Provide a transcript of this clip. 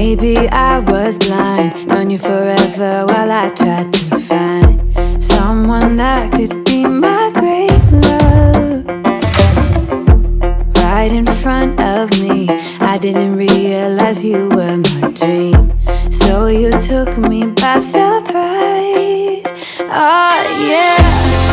Maybe I was blind on you forever while I tried to find someone that could be my great love. Right in front of me, I didn't realize you were my dream. So you took me by surprise. Oh, yeah,